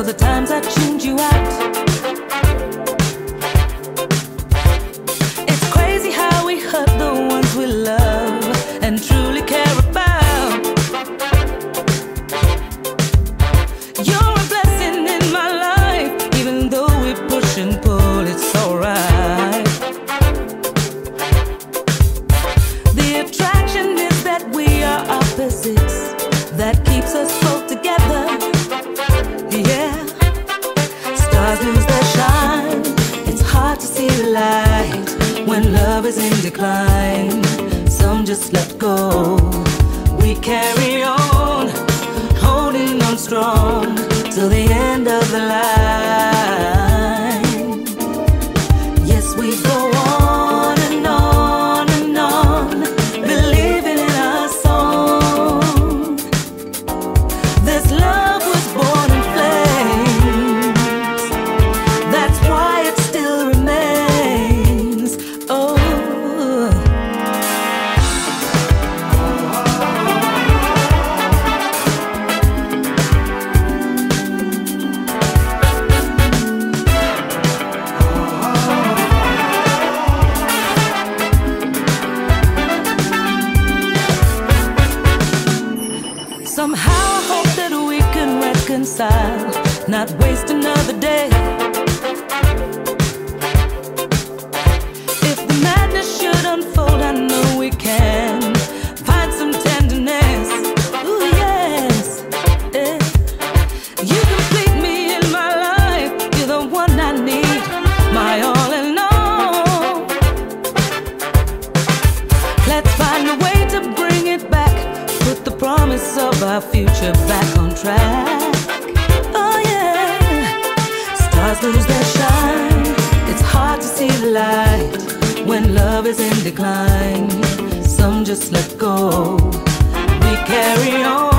for the times I tuned you out. Is in decline. Some just let go. We carry on, holding on strong till the end of the line. Reconcile, not waste another day. If the madness should unfold, I know we can find some tenderness. Ooh, yes. eh. You complete me in my life. You're the one I need, my all in all. Let's find a way to bring it back. Put the promise of our future back on track. Decline. Some just let go. We carry on,